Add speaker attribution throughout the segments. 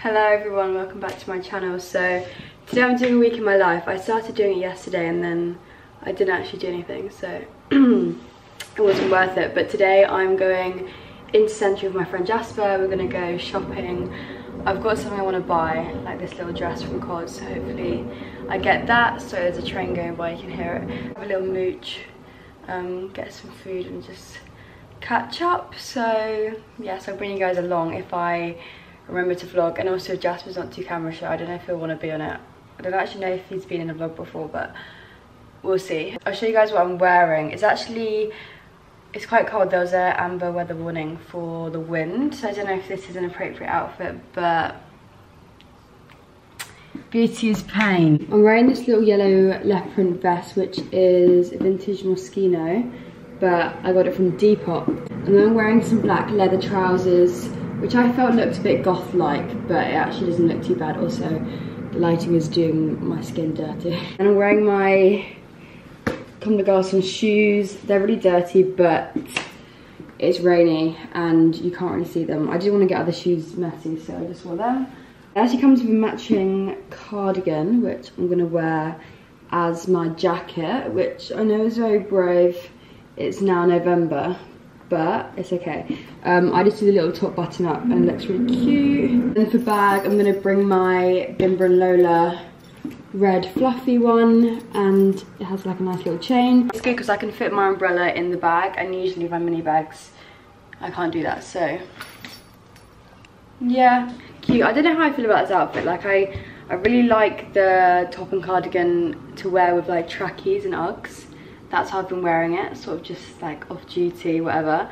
Speaker 1: Hello everyone, welcome back to my channel. So today I'm doing a week in my life. I started doing it yesterday and then I didn't actually do anything so it wasn't worth it. But today I'm going into Century with my friend Jasper. We're gonna go shopping. I've got something I want to buy, like this little dress from COS, so hopefully I get that. So there's a train going by, you can hear it. Have a little mooch, um, get some food and just catch up. So yes, I'll bring you guys along if I remember to vlog and also Jasper's not too camera shy I don't know if he'll want to be on it. I don't actually know if he's been in a vlog before but we'll see. I'll show you guys what I'm wearing. It's actually it's quite cold. There was a amber weather warning for the wind. So I don't know if this is an appropriate outfit but beauty is pain. I'm wearing this little yellow leopard vest which is vintage Moschino but I got it from Depop. And then I'm wearing some black leather trousers which I felt looked a bit goth-like, but it actually doesn't look too bad. Also, the lighting is doing my skin dirty. And I'm wearing my Comme des Garçons shoes. They're really dirty, but it's rainy and you can't really see them. I didn't want to get other shoes messy, so I just wore them. It actually comes with a matching cardigan, which I'm going to wear as my jacket, which I know is very brave. It's now November, but it's okay. Um, I just do the little top button up and it looks really cute. And for bag, I'm gonna bring my Bimba and Lola red fluffy one and it has like a nice little chain. It's good because I can fit my umbrella in the bag and usually my mini bags, I can't do that, so yeah, cute. I don't know how I feel about this outfit. Like I, I really like the top and cardigan to wear with like trackies and Uggs that's how I've been wearing it, sort of just like off duty, whatever.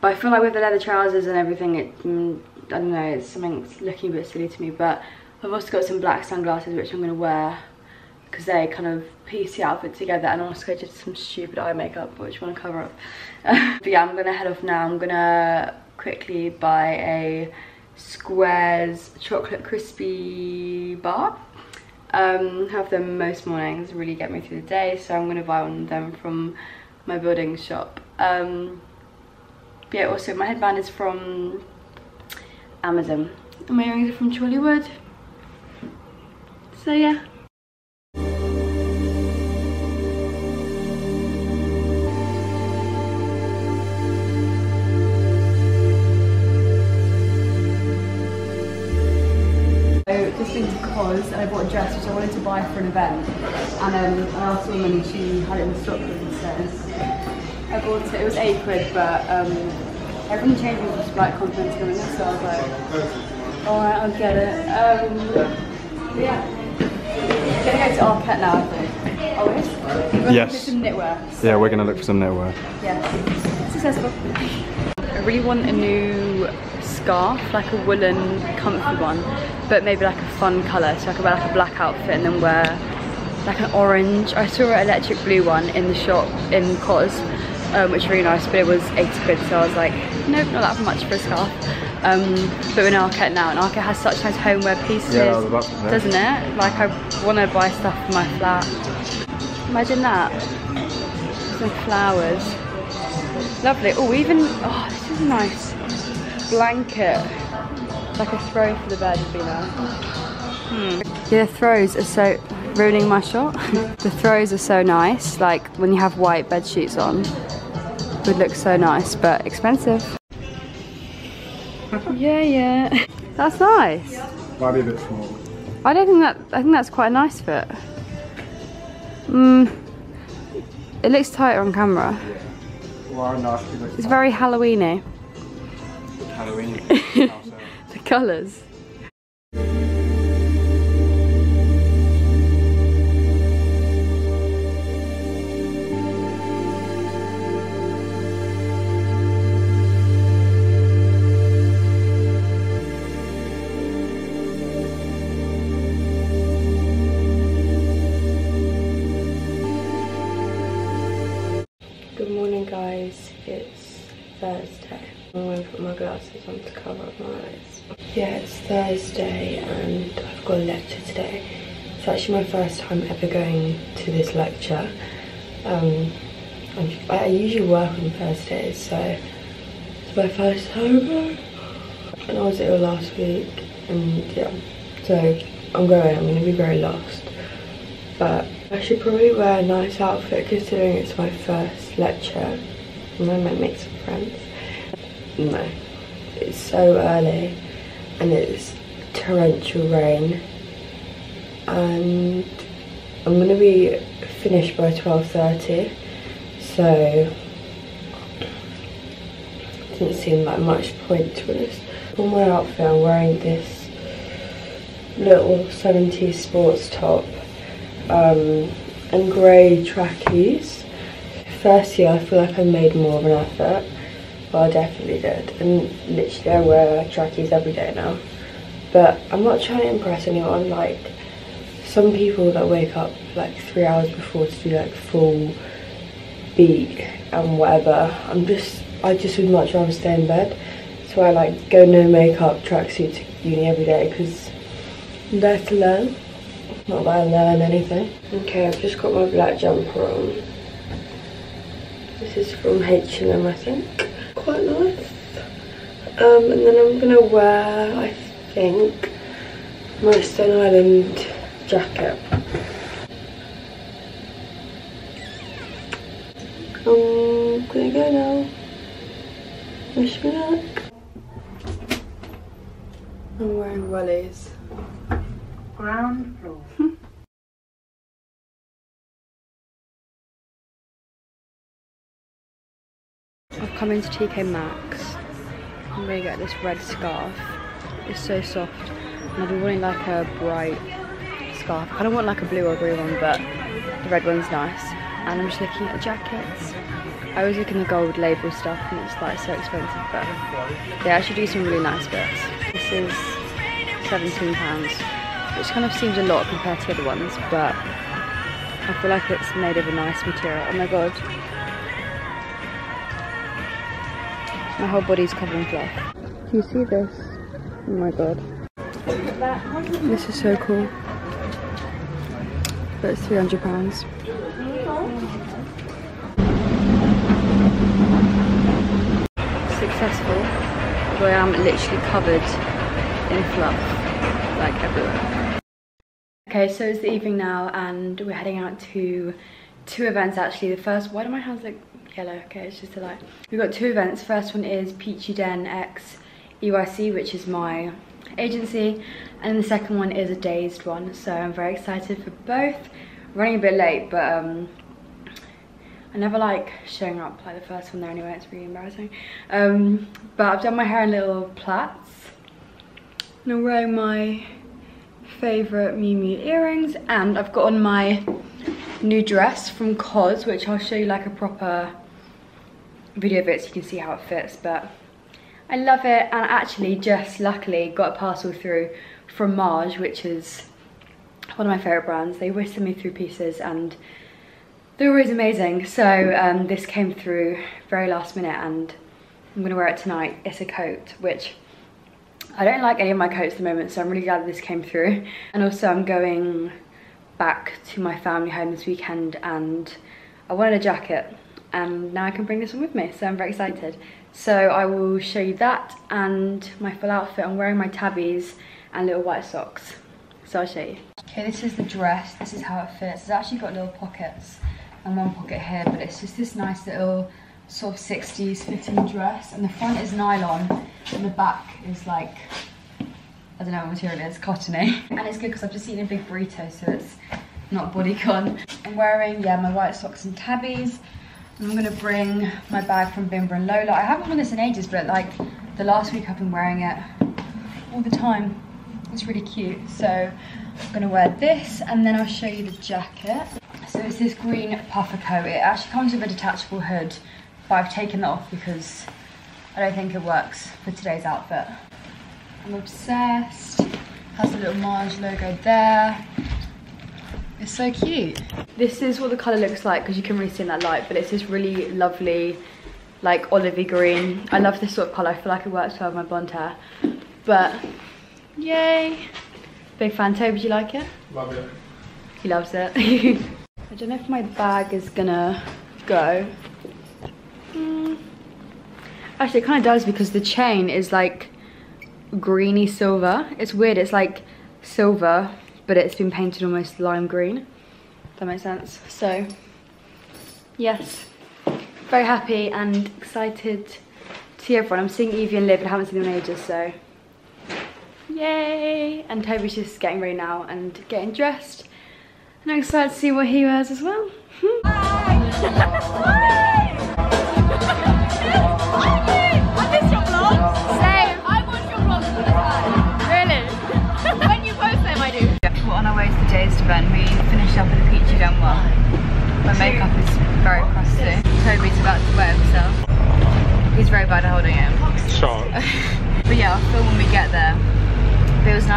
Speaker 1: But I feel like with the leather trousers and everything, it, mm, I don't know, it's something looking a bit silly to me. But I've also got some black sunglasses which I'm going to wear because they kind of piece the outfit together and also did some stupid eye makeup which I want to cover up. but yeah, I'm going to head off now. I'm going to quickly buy a Squares chocolate crispy bar um, have them most mornings, really get me through the day. So I'm going to buy one of them from my building shop. Um, yeah, also my headband is from Amazon. And my earrings are from Chorleywood. So yeah. And I bought a dress which I wanted to buy for an event. And um, I asked a woman and she had it in stock instead. I bought it, it was 8 quid, but um, everything changed with just black confidence coming in, so I was like, alright, I'll get it. Um, yeah. I'm gonna go to Arket now, I think. Always?
Speaker 2: Yes.
Speaker 1: some knitwear.
Speaker 2: So. Yeah, we're gonna look for some knitwear.
Speaker 1: Yeah. Successful. I really want a new scarf, like a woolen comfy one, but maybe like a fun colour. So I could wear like a black outfit and then wear like an orange. I saw an electric blue one in the shop in COS, um, which was really nice, but it was 80 quid, so I was like, nope, not that much for a scarf. Um, but we're in Arket now, and Arket has such nice homeware pieces, yeah, doesn't it? Like I want to buy stuff for my flat. Imagine that. Some flowers. Lovely. Oh, even, oh, this is nice blanket. Like a throw for the bed would be nice. Hmm. Yeah, the throws are so ruining my shot. the throws are so nice. Like when you have white bed sheets on, would look so nice, but expensive. yeah, yeah. That's nice.
Speaker 2: Might be a bit small.
Speaker 1: I don't think that. I think that's quite a nice fit. Hmm. It looks tighter on camera. It's very Halloweeny.
Speaker 2: Halloween.
Speaker 1: the colours. Good morning guys, it's Thursday. Glasses on to cover up my eyes. Yeah, it's Thursday and I've got a lecture today. It's actually my first time ever going to this lecture. Um, I usually work on Thursdays, so it's my first time. And I was ill last week And yeah, so I'm going, I'm going to be very lost. But I should probably wear a nice outfit considering it's my first lecture. And I might make some friends. No, it's so early and it's torrential rain. And I'm to be finished by 12.30. So didn't seem like much point to this. For my outfit I'm wearing this little 70s sports top um, and grey trackies. First year I feel like I made more of an effort, but I definitely did. And literally I wear trackies every day now. But I'm not trying to impress anyone, like some people that wake up like three hours before to do like full beat and whatever. I'm just, I just would much rather stay in bed. So I like go no makeup tracksuit to uni every day because I'm there to learn. Not that I learn anything. Okay, I've just got my black jumper on. This is from H&M, I think. Quite nice. Um, and then I'm gonna wear, I think, my Stone Island jacket. I'm gonna go now. Wish me luck. I'm wearing wellies.
Speaker 3: Ground floor.
Speaker 1: I've come into TK Maxx. I'm gonna get this red scarf. It's so soft. And I've been wanting like a bright scarf. I don't want like a blue or green one, but the red one's nice. And I'm just looking at the jackets. I always look in the gold label stuff and it's like so expensive, but they actually do some really nice bits. This is £17, which kind of seems a lot compared to the other ones, but I feel like it's made of a nice material. Oh my god. My whole body's covered in fluff. Do you see this? Oh my god. This is so cool. But it's £300. Successful, but I am literally covered in fluff, like everywhere. Okay, so it's the evening now and we're heading out to two events actually. The first, why do my hands look yellow? Okay, it's just a light. We've got two events. First one is Peachy Den X EYC, which is my agency. And the second one is a dazed one. So I'm very excited for both. Running a bit late, but um, I never like showing up like the first one there anyway. It's really embarrassing. Um, but I've done my hair in little plaits. And I'm wearing my favourite Miu Miu earrings. And I've got on my new dress from COS, which I'll show you like a proper video of it so you can see how it fits. But I love it. And actually just luckily got a parcel through from Marge, which is one of my favourite brands. They whisked me through pieces and they're always amazing. So um, this came through very last minute and I'm gonna wear it tonight. It's a coat, which I don't like any of my coats at the moment, so I'm really glad this came through. And also I'm going back to my family home this weekend and I wanted a jacket and now I can bring this one with me, so I'm very excited. So I will show you that and my full outfit. I'm wearing my tabis and little white socks. So I'll show you. Okay, this is the dress. This is how it fits. It's actually got little pockets and one pocket here, but it's just this nice little sort of 60s fitting dress. And the front is nylon and the back is like, I don't know what material it is, cottony. And it's good because I've just eaten a big burrito, so it's not bodycon. I'm wearing, yeah, my white socks and tabis. I'm gonna bring my bag from Bimba and Lola. I haven't worn this in ages, but like the last week I've been wearing it all the time. It's really cute. So I'm gonna wear this and then I'll show you the jacket. So it's this green puffer coat. It actually comes with a detachable hood, but I've taken that off because I don't think it works for today's outfit. I'm obsessed. Has a little Marge logo there. It's so cute. This is what the colour looks like because you can really see in that light, but it's this really lovely, like olivey green. I love this sort of colour. I feel like it works well with my blonde hair. But, yay. Big fan. Toby, do you like it?
Speaker 2: Love it.
Speaker 1: He loves it. I don't know if my bag is gonna go. Hmm. Actually, it kind of does because the chain is like greeny silver. It's weird, it's like silver, but it's been painted almost lime green. That makes sense. So, yes, very happy and excited to see everyone. I'm seeing Evie and Liv and I haven't seen them in ages, so yay! And Toby's just getting ready now and getting dressed. And I'm excited to see what he wears as well.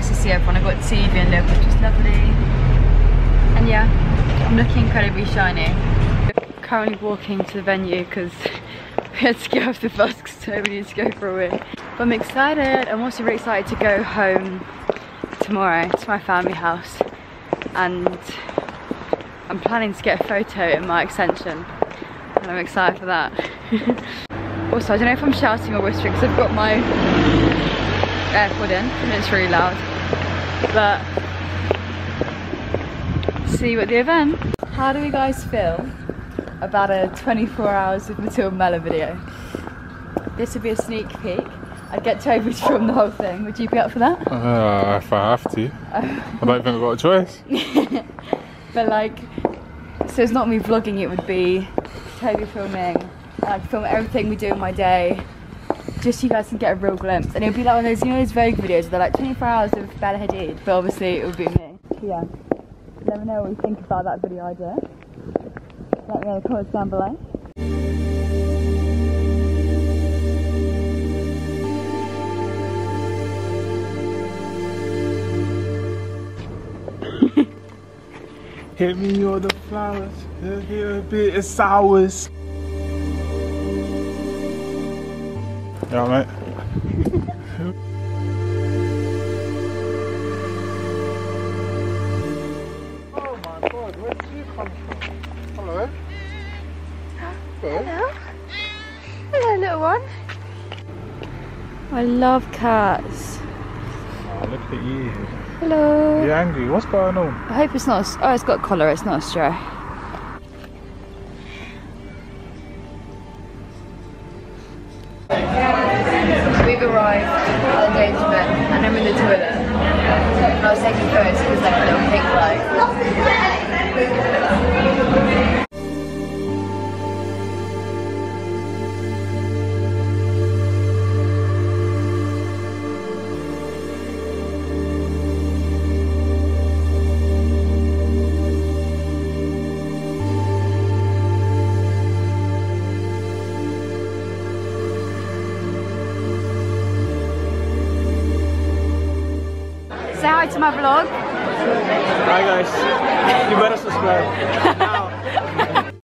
Speaker 1: nice to see everyone. I got to see Evie and Liv, which is lovely. And yeah, I'm looking incredibly shiny. Currently walking to the venue because we had to get off the bus so we need to go for a wee. But I'm excited. I'm also really excited to go home tomorrow to my family house and I'm planning to get a photo in my extension and I'm excited for that. also I don't know if I'm shouting or whispering because I've got my AirPod in and it's really loud but see you at the event. How do you guys feel about a 24 hours with Mathilde Mellor video? This would be a sneak peek I'd get Toby to film the whole thing. Would you be up for that?
Speaker 2: Uh, if I have to. I don't think I've got a choice.
Speaker 1: but like, so it's not me vlogging, it would be Toby filming. I'd film everything we do in my day. Just so you guys can get a real glimpse. And it'll be like one of those, you know those Vogue videos, they're like 24 hours of Bella Hadid. But obviously it would be me. Yeah. Let me know what you think about that video idea. Let me know in the comments down below.
Speaker 2: Hit me all the flowers, a bit of sours. Yeah, mate. oh my god, where did you come from? Hello.
Speaker 1: Hello. Hello, little one. I love cats.
Speaker 2: Oh, look at you.
Speaker 1: Hello.
Speaker 2: You're angry? What's going on?
Speaker 1: I hope it's not. A, oh, it's got a collar. It's not a stray.